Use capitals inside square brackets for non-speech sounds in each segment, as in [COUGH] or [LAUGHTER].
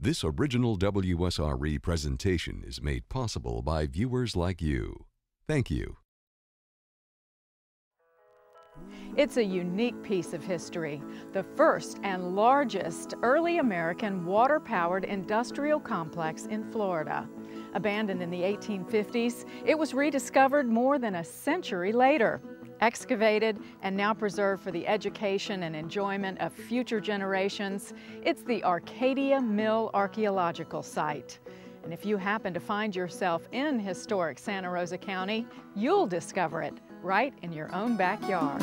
This original WSRE presentation is made possible by viewers like you. Thank you. It's a unique piece of history, the first and largest early American water-powered industrial complex in Florida. Abandoned in the 1850s, it was rediscovered more than a century later excavated and now preserved for the education and enjoyment of future generations, it's the Arcadia Mill Archaeological Site. And if you happen to find yourself in historic Santa Rosa County, you'll discover it right in your own backyard.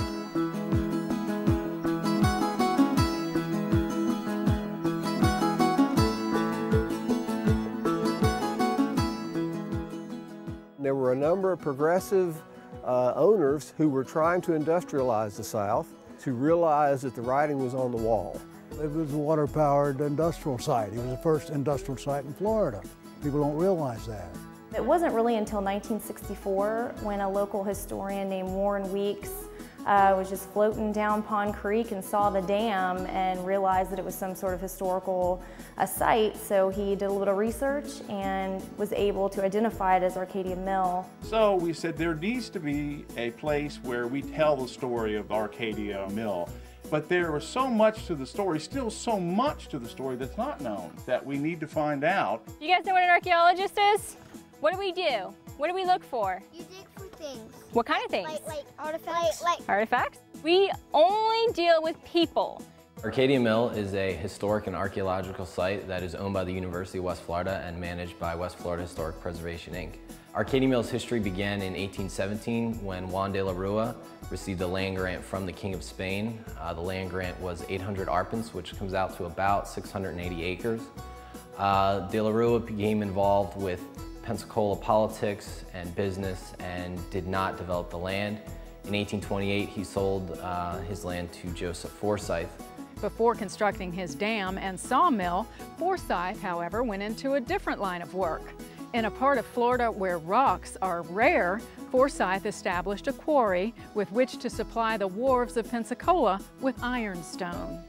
There were a number of progressive uh, owners who were trying to industrialize the South to realize that the writing was on the wall. It was a water-powered industrial site. It was the first industrial site in Florida. People don't realize that. It wasn't really until 1964 when a local historian named Warren Weeks uh, was just floating down Pond Creek and saw the dam and realized that it was some sort of historical uh, site. So he did a little research and was able to identify it as Arcadia Mill. So we said there needs to be a place where we tell the story of Arcadia Mill. But there was so much to the story, still so much to the story that's not known that we need to find out. You guys know what an archaeologist is? What do we do? What do we look for? You dig for things. What kind of things? Like, like artifacts. Like, like artifacts? We only deal with people. Arcadia Mill is a historic and archaeological site that is owned by the University of West Florida and managed by West Florida Historic Preservation, Inc. Arcadia Mill's history began in 1817 when Juan de la Rua received a land grant from the King of Spain. Uh, the land grant was 800 arpents, which comes out to about 680 acres. Uh, de la Rua became involved with Pensacola politics and business and did not develop the land. In 1828, he sold uh, his land to Joseph Forsyth. Before constructing his dam and sawmill, Forsyth, however, went into a different line of work. In a part of Florida where rocks are rare, Forsyth established a quarry with which to supply the wharves of Pensacola with ironstone.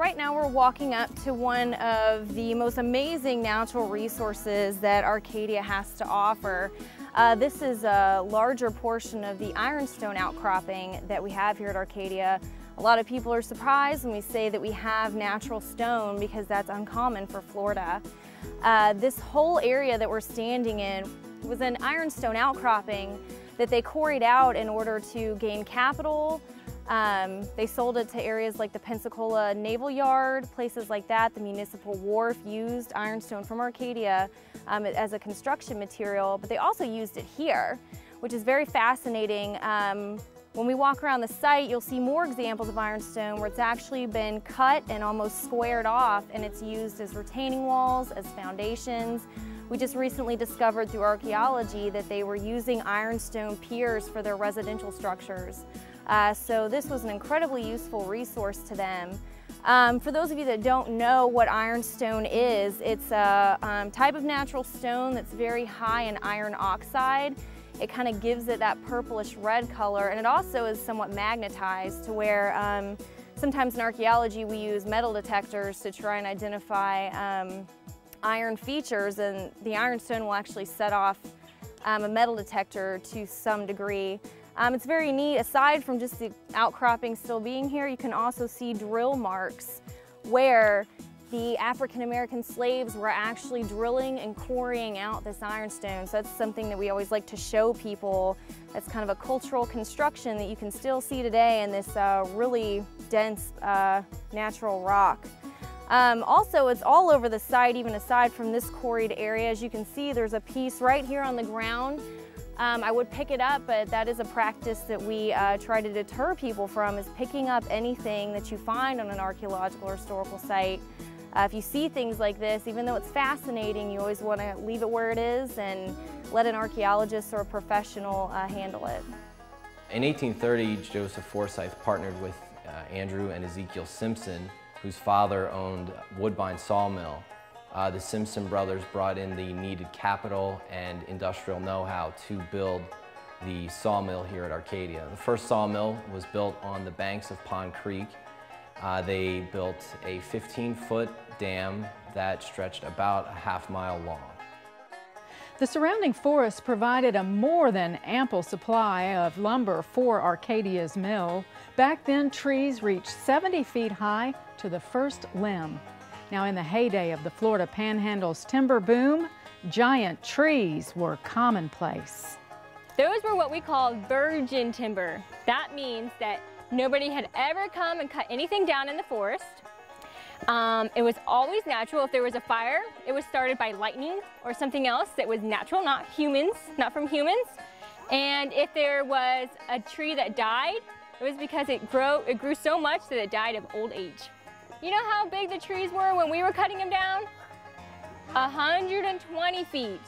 Right now we're walking up to one of the most amazing natural resources that Arcadia has to offer. Uh, this is a larger portion of the ironstone outcropping that we have here at Arcadia. A lot of people are surprised when we say that we have natural stone because that's uncommon for Florida. Uh, this whole area that we're standing in was an ironstone outcropping that they quarried out in order to gain capital, um, they sold it to areas like the Pensacola Naval Yard, places like that. The municipal wharf used ironstone from Arcadia um, as a construction material, but they also used it here, which is very fascinating. Um, when we walk around the site, you'll see more examples of ironstone where it's actually been cut and almost squared off and it's used as retaining walls, as foundations. We just recently discovered through archaeology that they were using ironstone piers for their residential structures. Uh, so this was an incredibly useful resource to them. Um, for those of you that don't know what ironstone is, it's a um, type of natural stone that's very high in iron oxide. It kind of gives it that purplish red color and it also is somewhat magnetized to where um, sometimes in archaeology we use metal detectors to try and identify um, iron features and the ironstone will actually set off um, a metal detector to some degree. Um, it's very neat, aside from just the outcropping still being here, you can also see drill marks where the African American slaves were actually drilling and quarrying out this ironstone. So that's something that we always like to show people. That's kind of a cultural construction that you can still see today in this uh, really dense uh, natural rock. Um, also, it's all over the site, even aside from this quarried area. As you can see, there's a piece right here on the ground um, I would pick it up, but that is a practice that we uh, try to deter people from is picking up anything that you find on an archaeological or historical site. Uh, if you see things like this, even though it's fascinating, you always want to leave it where it is and let an archaeologist or a professional uh, handle it. In 1830, Joseph Forsyth partnered with uh, Andrew and Ezekiel Simpson, whose father owned Woodbine Sawmill uh, the Simpson brothers brought in the needed capital and industrial know-how to build the sawmill here at Arcadia. The first sawmill was built on the banks of Pond Creek Uh, they built a 15-foot dam that stretched about a half mile long. The surrounding forest provided a more than ample supply of lumber for Arcadia's mill. Back then, trees reached 70 feet high to the first limb. Now, in the heyday of the Florida Panhandle's timber boom, giant trees were commonplace. Those were what we call virgin timber. That means that nobody had ever come and cut anything down in the forest. Um, it was always natural. If there was a fire, it was started by lightning or something else that was natural, not humans, not from humans. And if there was a tree that died, it was because it, it grew so much that it died of old age. You know how big the trees were when we were cutting them down? 120 feet.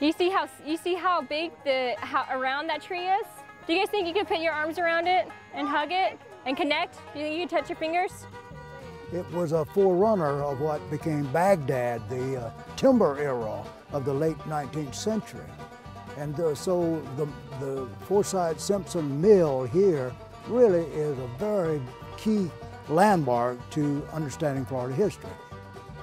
You see how you see how big the how around that tree is? Do you guys think you could put your arms around it and hug it and connect? Do you think you could touch your fingers? It was a forerunner of what became Baghdad, the uh, timber era of the late 19th century. And uh, so the, the Forsyth Simpson Mill here really is a very key landmark to understanding Florida history.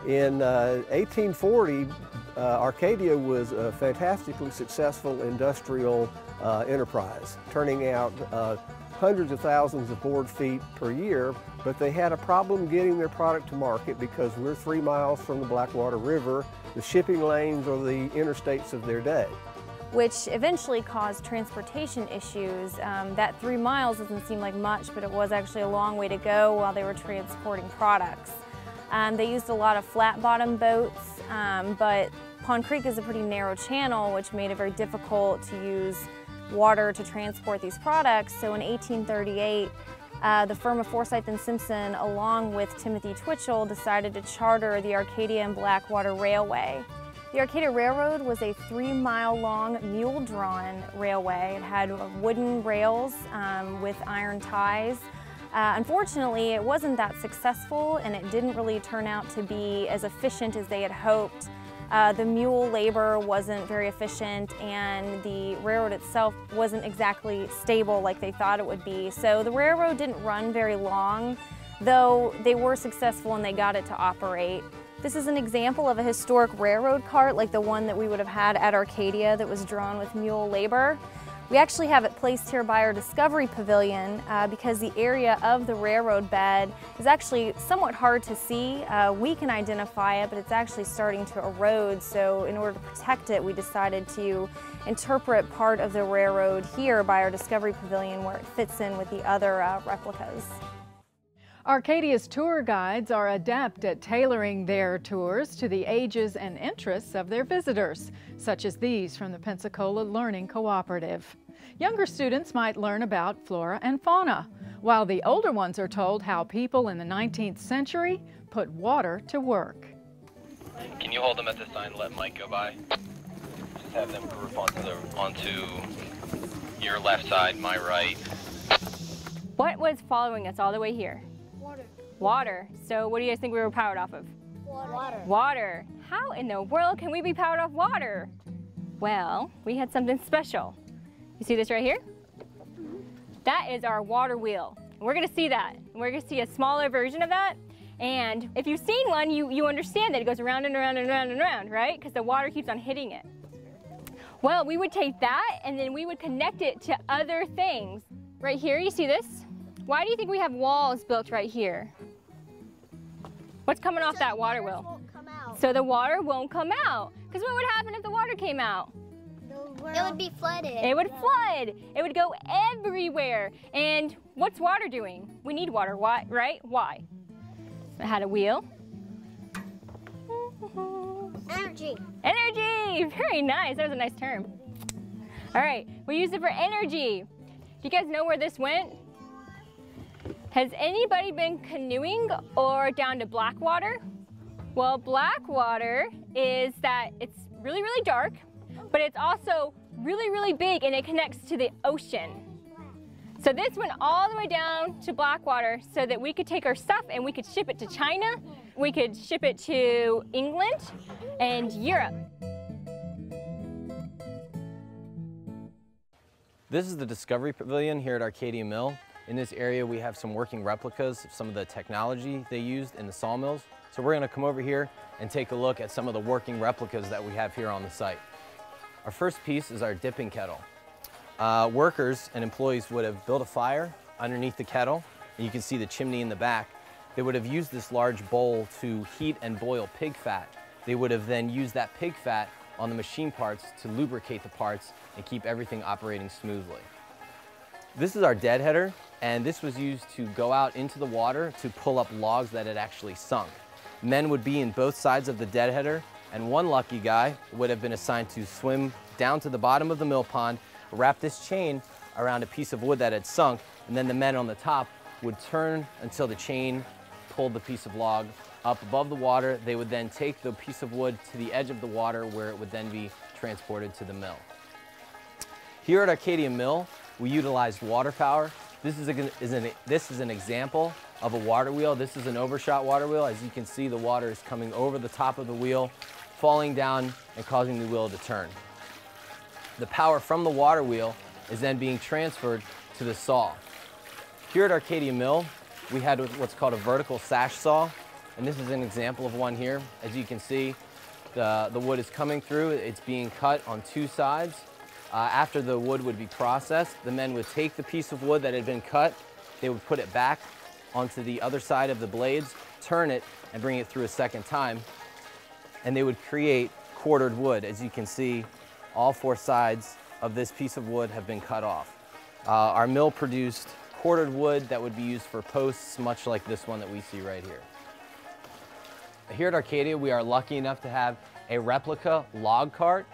In uh, 1840, uh, Arcadia was a fantastically successful industrial uh, enterprise, turning out uh, hundreds of thousands of board feet per year, but they had a problem getting their product to market because we're three miles from the Blackwater River. The shipping lanes are the interstates of their day which eventually caused transportation issues. Um, that three miles doesn't seem like much, but it was actually a long way to go while they were transporting products. Um, they used a lot of flat bottom boats, um, but Pond Creek is a pretty narrow channel, which made it very difficult to use water to transport these products. So in 1838, uh, the firm of Forsyth and Simpson, along with Timothy Twitchell, decided to charter the Arcadia and Blackwater Railway. The Arcadia Railroad was a three mile long mule drawn railway. It had wooden rails um, with iron ties. Uh, unfortunately, it wasn't that successful and it didn't really turn out to be as efficient as they had hoped. Uh, the mule labor wasn't very efficient and the railroad itself wasn't exactly stable like they thought it would be. So the railroad didn't run very long, though they were successful and they got it to operate. This is an example of a historic railroad cart like the one that we would have had at Arcadia that was drawn with mule labor. We actually have it placed here by our Discovery Pavilion uh, because the area of the railroad bed is actually somewhat hard to see. Uh, we can identify it, but it's actually starting to erode. So in order to protect it, we decided to interpret part of the railroad here by our Discovery Pavilion where it fits in with the other uh, replicas. Arcadia's tour guides are adept at tailoring their tours to the ages and interests of their visitors, such as these from the Pensacola Learning Cooperative. Younger students might learn about flora and fauna, while the older ones are told how people in the 19th century put water to work. Can you hold them at the sign and let Mike go by? Just have them group onto, the, onto your left side, my right. What was following us all the way here? Water. So what do you guys think we were powered off of? Water. Water. How in the world can we be powered off water? Well, we had something special. You see this right here? That is our water wheel. We're gonna see that. We're gonna see a smaller version of that. And if you've seen one, you, you understand that it goes around and around and around and around, right? Because the water keeps on hitting it. Well, we would take that and then we would connect it to other things. Right here, you see this? Why do you think we have walls built right here? What's coming off that water wheel? So the water won't come out. Because what would happen if the water came out? It would be flooded. It would flood. It would go everywhere. And what's water doing? We need water, why, right? Why? It had a wheel. Energy. Energy, very nice. That was a nice term. All right, we use it for energy. Do you guys know where this went? Has anybody been canoeing or down to Blackwater? Well, Blackwater is that it's really, really dark, but it's also really, really big and it connects to the ocean. So this went all the way down to Blackwater so that we could take our stuff and we could ship it to China, we could ship it to England and Europe. This is the Discovery Pavilion here at Arcadia Mill. In this area, we have some working replicas of some of the technology they used in the sawmills. So we're gonna come over here and take a look at some of the working replicas that we have here on the site. Our first piece is our dipping kettle. Uh, workers and employees would have built a fire underneath the kettle, and you can see the chimney in the back. They would have used this large bowl to heat and boil pig fat. They would have then used that pig fat on the machine parts to lubricate the parts and keep everything operating smoothly. This is our dead header, and this was used to go out into the water to pull up logs that had actually sunk. Men would be in both sides of the dead header, and one lucky guy would have been assigned to swim down to the bottom of the mill pond, wrap this chain around a piece of wood that had sunk, and then the men on the top would turn until the chain pulled the piece of log up above the water. They would then take the piece of wood to the edge of the water where it would then be transported to the mill. Here at Arcadia Mill, we utilized water power. This is, a, is an, this is an example of a water wheel. This is an overshot water wheel. As you can see, the water is coming over the top of the wheel, falling down and causing the wheel to turn. The power from the water wheel is then being transferred to the saw. Here at Arcadia Mill, we had what's called a vertical sash saw, and this is an example of one here. As you can see, the, the wood is coming through. It's being cut on two sides. Uh, after the wood would be processed, the men would take the piece of wood that had been cut, they would put it back onto the other side of the blades, turn it, and bring it through a second time. And they would create quartered wood. As you can see, all four sides of this piece of wood have been cut off. Uh, our mill produced quartered wood that would be used for posts, much like this one that we see right here. Here at Arcadia, we are lucky enough to have a replica log cart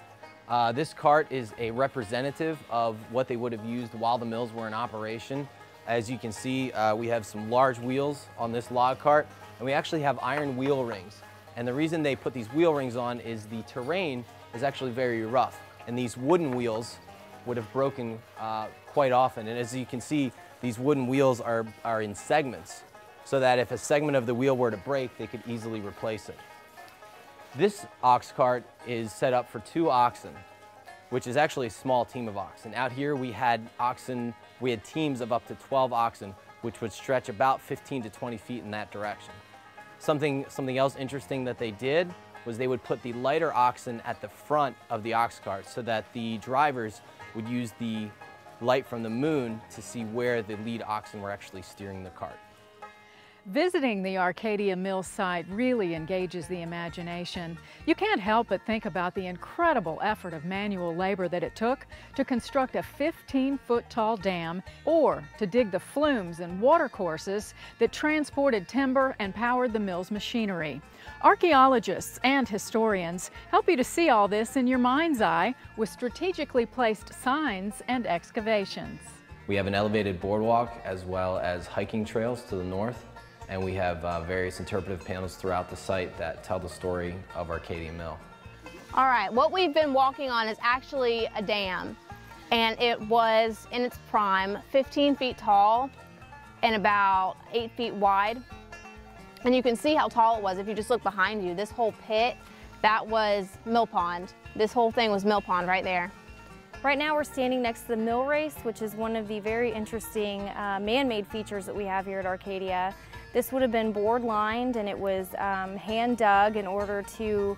uh, this cart is a representative of what they would have used while the mills were in operation. As you can see, uh, we have some large wheels on this log cart, and we actually have iron wheel rings. And the reason they put these wheel rings on is the terrain is actually very rough, and these wooden wheels would have broken uh, quite often. And as you can see, these wooden wheels are, are in segments, so that if a segment of the wheel were to break, they could easily replace it. This ox cart is set up for two oxen, which is actually a small team of oxen. Out here we had oxen, we had teams of up to 12 oxen, which would stretch about 15 to 20 feet in that direction. Something, something else interesting that they did was they would put the lighter oxen at the front of the ox cart so that the drivers would use the light from the moon to see where the lead oxen were actually steering the cart. Visiting the Arcadia Mill site really engages the imagination. You can't help but think about the incredible effort of manual labor that it took to construct a 15-foot tall dam or to dig the flumes and watercourses that transported timber and powered the mill's machinery. Archaeologists and historians help you to see all this in your mind's eye with strategically placed signs and excavations. We have an elevated boardwalk as well as hiking trails to the north and we have uh, various interpretive panels throughout the site that tell the story of Arcadia Mill. All right, what we've been walking on is actually a dam, and it was in its prime 15 feet tall and about 8 feet wide. And you can see how tall it was if you just look behind you. This whole pit, that was Mill Pond. This whole thing was Mill Pond right there. Right now we're standing next to the mill race, which is one of the very interesting uh, man-made features that we have here at Arcadia. This would have been board lined and it was um, hand dug in order to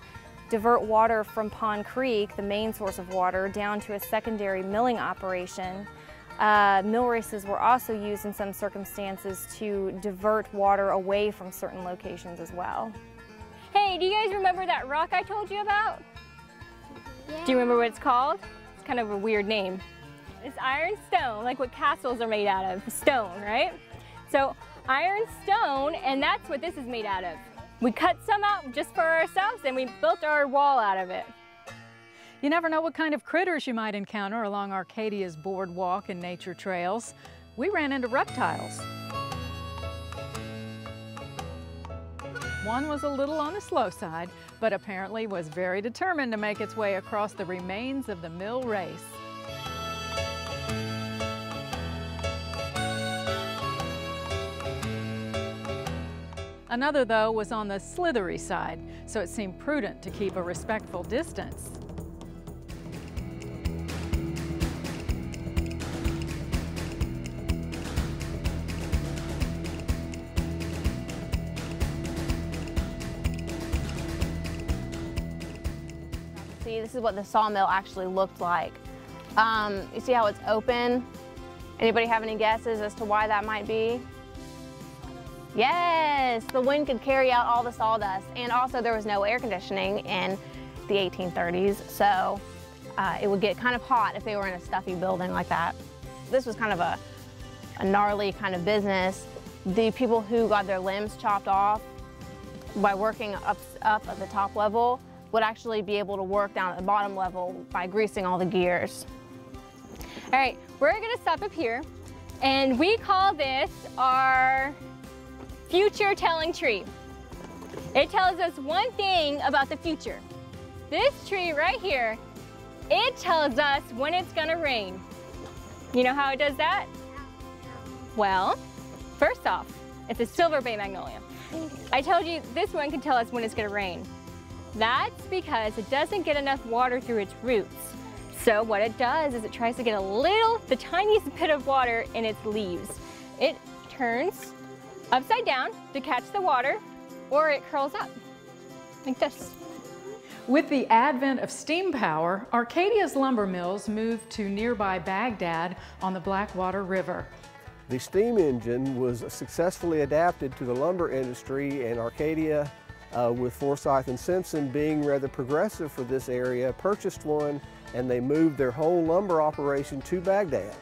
divert water from Pond Creek, the main source of water, down to a secondary milling operation. Uh, mill races were also used in some circumstances to divert water away from certain locations as well. Hey, do you guys remember that rock I told you about? Yeah. Do you remember what it's called? It's kind of a weird name. It's iron stone, like what castles are made out of, stone, right? So iron stone, and that's what this is made out of. We cut some out just for ourselves and we built our wall out of it. You never know what kind of critters you might encounter along Arcadia's boardwalk and nature trails. We ran into reptiles. One was a little on the slow side, but apparently was very determined to make its way across the remains of the mill race. Another, though, was on the slithery side, so it seemed prudent to keep a respectful distance. See, this is what the sawmill actually looked like. Um, you see how it's open? Anybody have any guesses as to why that might be? Yes, the wind could carry out all the sawdust. And also there was no air conditioning in the 1830s, so uh, it would get kind of hot if they were in a stuffy building like that. This was kind of a, a gnarly kind of business. The people who got their limbs chopped off by working up, up at the top level would actually be able to work down at the bottom level by greasing all the gears. All right, we're gonna stop up here and we call this our future telling tree. It tells us one thing about the future. This tree right here, it tells us when it's gonna rain. You know how it does that? Well, first off, it's a silver bay magnolia. I told you this one can tell us when it's gonna rain. That's because it doesn't get enough water through its roots. So what it does is it tries to get a little, the tiniest bit of water in its leaves. It turns upside down to catch the water, or it curls up, like this. With the advent of steam power, Arcadia's lumber mills moved to nearby Baghdad on the Blackwater River. The steam engine was successfully adapted to the lumber industry and Arcadia, uh, with Forsyth and Simpson being rather progressive for this area, purchased one and they moved their whole lumber operation to Baghdad.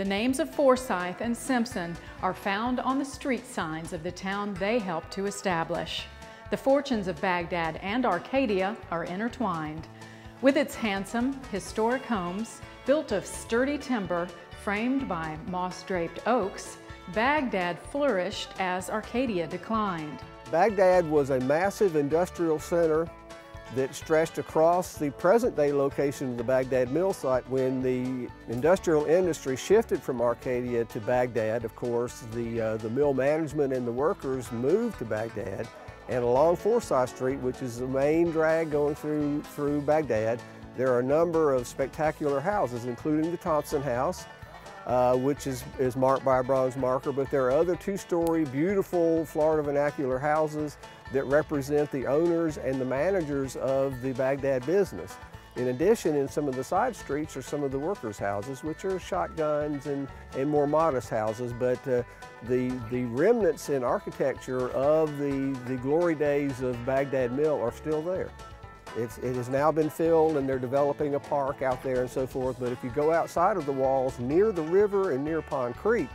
The names of Forsyth and Simpson are found on the street signs of the town they helped to establish. The fortunes of Baghdad and Arcadia are intertwined. With its handsome, historic homes, built of sturdy timber, framed by moss-draped oaks, Baghdad flourished as Arcadia declined. Baghdad was a massive industrial center that stretched across the present-day location of the Baghdad mill site. When the industrial industry shifted from Arcadia to Baghdad, of course, the, uh, the mill management and the workers moved to Baghdad. And along Forsyth Street, which is the main drag going through, through Baghdad, there are a number of spectacular houses, including the Thompson House, uh, which is, is marked by a bronze marker, but there are other two-story, beautiful Florida vernacular houses that represent the owners and the managers of the Baghdad business. In addition, in some of the side streets are some of the workers' houses, which are shotguns and, and more modest houses, but uh, the, the remnants in architecture of the, the glory days of Baghdad Mill are still there. It's, it has now been filled and they're developing a park out there and so forth, but if you go outside of the walls near the river and near Pond Creek,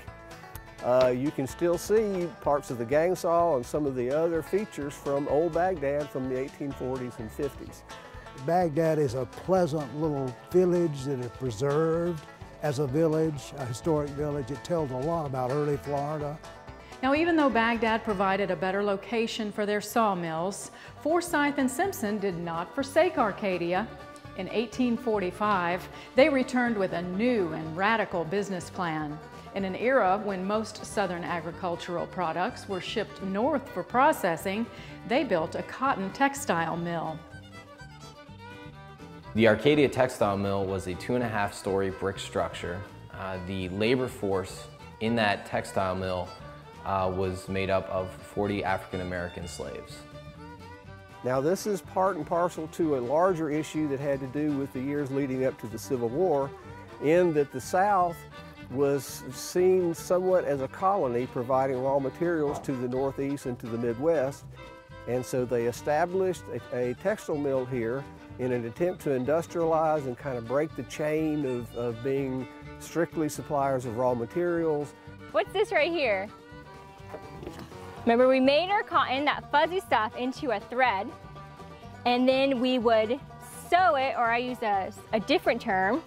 uh, you can still see parts of the gang saw and some of the other features from old Baghdad from the 1840s and 50s. Baghdad is a pleasant little village that is preserved as a village, a historic village. It tells a lot about early Florida. Now, even though Baghdad provided a better location for their sawmills, Forsyth and Simpson did not forsake Arcadia. In 1845, they returned with a new and radical business plan. In an era when most southern agricultural products were shipped north for processing, they built a cotton textile mill. The Arcadia Textile Mill was a two and a half story brick structure. Uh, the labor force in that textile mill uh, was made up of 40 African American slaves. Now this is part and parcel to a larger issue that had to do with the years leading up to the Civil War in that the South was seen somewhat as a colony providing raw materials to the Northeast and to the Midwest. And so they established a, a textile mill here in an attempt to industrialize and kind of break the chain of, of being strictly suppliers of raw materials. What's this right here? Remember we made our cotton, that fuzzy stuff, into a thread and then we would sew it, or I use a, a different term,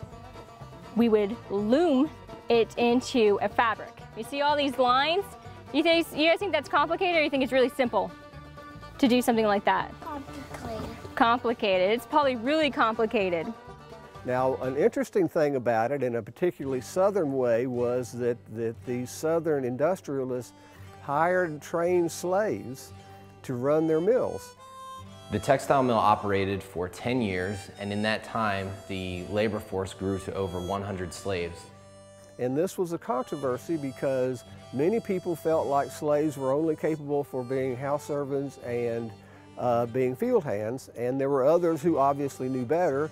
we would loom it into a fabric. You see all these lines? You, think, you guys think that's complicated or you think it's really simple to do something like that? Complicated. Complicated. It's probably really complicated. Now, an interesting thing about it in a particularly southern way was that, that the southern industrialists hired trained slaves to run their mills. The textile mill operated for 10 years, and in that time, the labor force grew to over 100 slaves. And this was a controversy because many people felt like slaves were only capable for being house servants and uh, being field hands, and there were others who obviously knew better.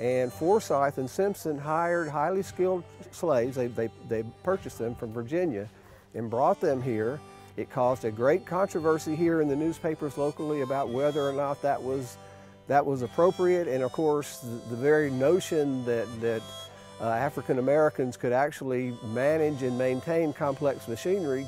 And Forsyth and Simpson hired highly skilled slaves. They, they, they purchased them from Virginia and brought them here. It caused a great controversy here in the newspapers locally about whether or not that was, that was appropriate. And of course, the, the very notion that, that uh, African Americans could actually manage and maintain complex machinery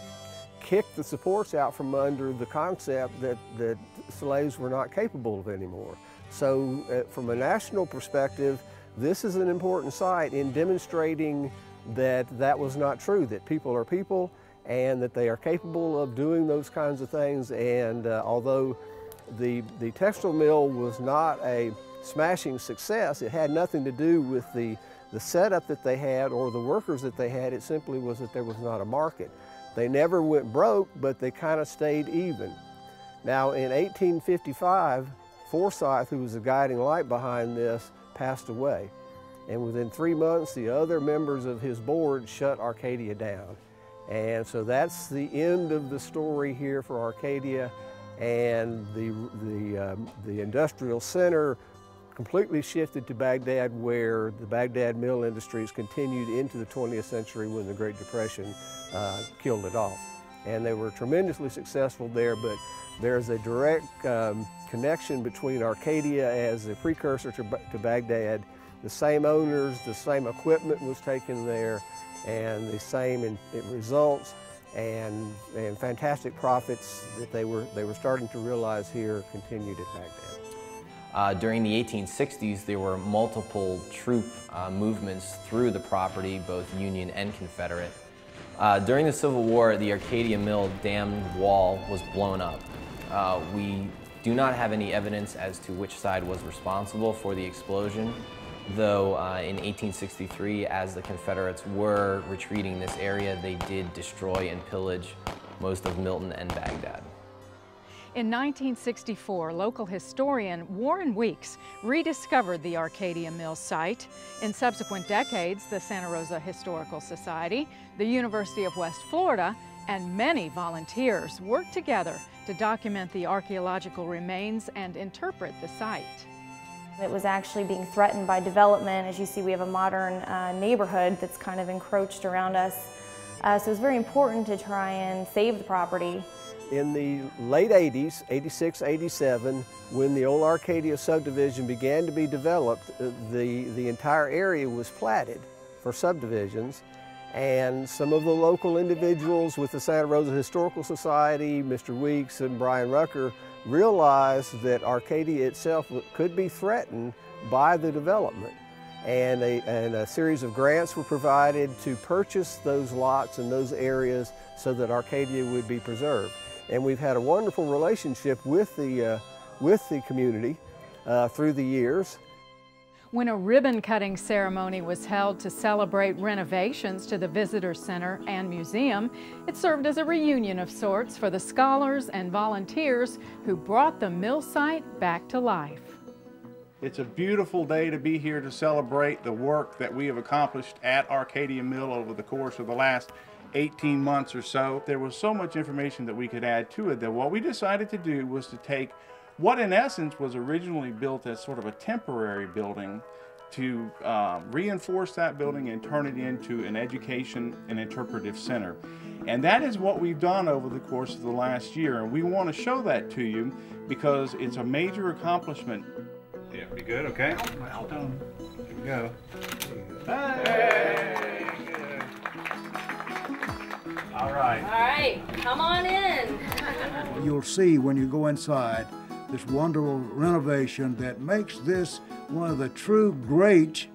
kicked the supports out from under the concept that, that slaves were not capable of anymore. So uh, from a national perspective, this is an important site in demonstrating that that was not true, that people are people and that they are capable of doing those kinds of things. And uh, although the, the textile mill was not a smashing success, it had nothing to do with the, the setup that they had or the workers that they had. It simply was that there was not a market. They never went broke, but they kind of stayed even. Now in 1855, Forsyth, who was the guiding light behind this, passed away. And within three months, the other members of his board shut Arcadia down. And so that's the end of the story here for Arcadia. And the, the, um, the industrial center completely shifted to Baghdad where the Baghdad mill industries continued into the 20th century when the Great Depression uh, killed it off. And they were tremendously successful there, but there's a direct um, connection between Arcadia as the precursor to, to Baghdad. The same owners, the same equipment was taken there, and the same in, in results and, and fantastic profits that they were, they were starting to realize here continued at Baghdad. Uh, during the 1860s, there were multiple troop uh, movements through the property, both Union and Confederate. Uh, during the Civil War, the Arcadia Mill dam wall was blown up. Uh, we do not have any evidence as to which side was responsible for the explosion, though uh, in 1863, as the Confederates were retreating this area, they did destroy and pillage most of Milton and Baghdad. In 1964, local historian Warren Weeks rediscovered the Arcadia Mill site. In subsequent decades, the Santa Rosa Historical Society, the University of West Florida, and many volunteers worked together to document the archaeological remains and interpret the site. It was actually being threatened by development. As you see, we have a modern uh, neighborhood that's kind of encroached around us. Uh, so it was very important to try and save the property. In the late 80s, 86, 87, when the old Arcadia subdivision began to be developed, uh, the, the entire area was platted for subdivisions and some of the local individuals with the Santa Rosa Historical Society, Mr. Weeks and Brian Rucker, realized that Arcadia itself could be threatened by the development. And a, and a, series of grants were provided to purchase those lots and those areas so that Arcadia would be preserved. And we've had a wonderful relationship with the, uh, with the community uh, through the years. When a ribbon cutting ceremony was held to celebrate renovations to the Visitor Center and Museum, it served as a reunion of sorts for the scholars and volunteers who brought the mill site back to life. It's a beautiful day to be here to celebrate the work that we have accomplished at Arcadia Mill over the course of the last 18 months or so. There was so much information that we could add to it that what we decided to do was to take what in essence was originally built as sort of a temporary building to um, reinforce that building and turn it into an education and interpretive center. And that is what we've done over the course of the last year. And we want to show that to you because it's a major accomplishment. Yeah, be good, okay? Well done. Here we go. Hey! All right. All right, come on in. [LAUGHS] You'll see when you go inside this wonderful renovation that makes this one of the true great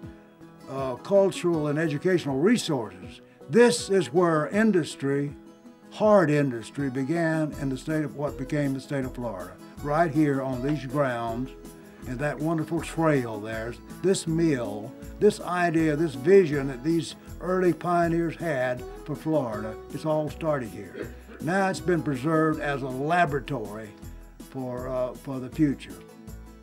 uh, cultural and educational resources. This is where industry, hard industry, began in the state of what became the state of Florida. Right here on these grounds, and that wonderful trail there, this mill, this idea, this vision that these early pioneers had for Florida, it's all started here. Now it's been preserved as a laboratory for, uh, for the future.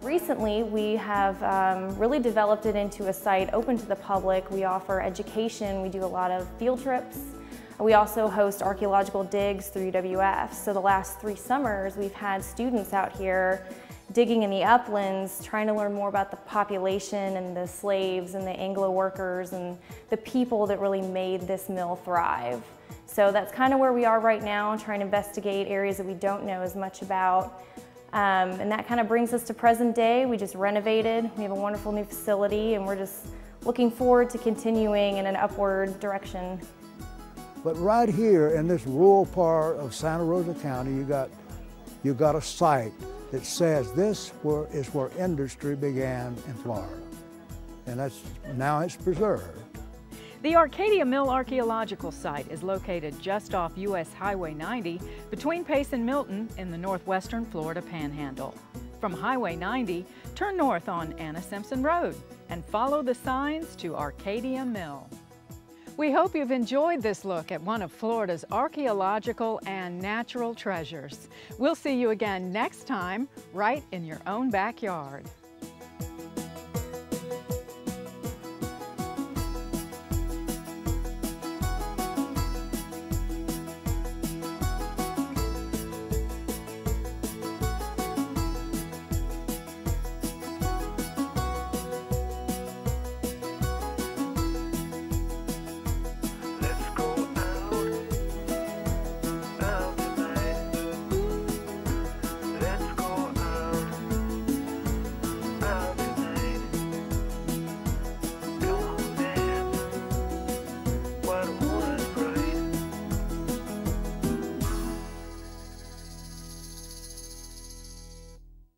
Recently, we have um, really developed it into a site open to the public. We offer education, we do a lot of field trips. We also host archaeological digs through UWF. So the last three summers, we've had students out here digging in the uplands, trying to learn more about the population and the slaves and the Anglo workers and the people that really made this mill thrive. So that's kind of where we are right now, trying to investigate areas that we don't know as much about. Um, and that kind of brings us to present day. We just renovated, we have a wonderful new facility, and we're just looking forward to continuing in an upward direction. But right here in this rural part of Santa Rosa County, you got, you got a site that says this were, is where industry began in Florida. And that's, now it's preserved. The Arcadia Mill Archaeological Site is located just off U.S. Highway 90 between Pace and Milton in the northwestern Florida Panhandle. From Highway 90, turn north on Anna Simpson Road and follow the signs to Arcadia Mill. We hope you've enjoyed this look at one of Florida's archaeological and natural treasures. We'll see you again next time, right in your own backyard.